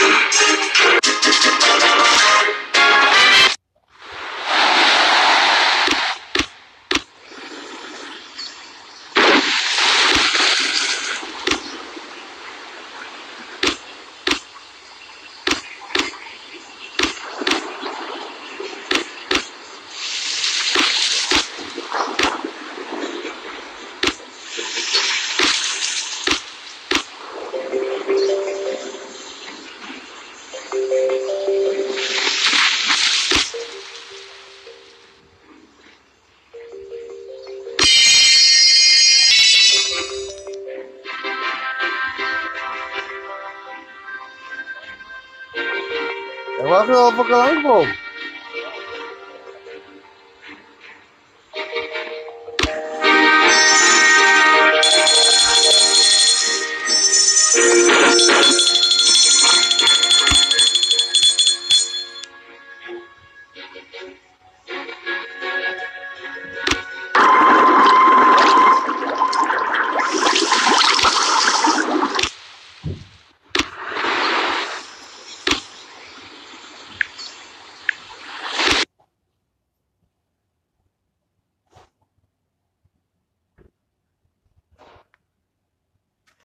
Thank you. En wacht wel voor Kalangboom.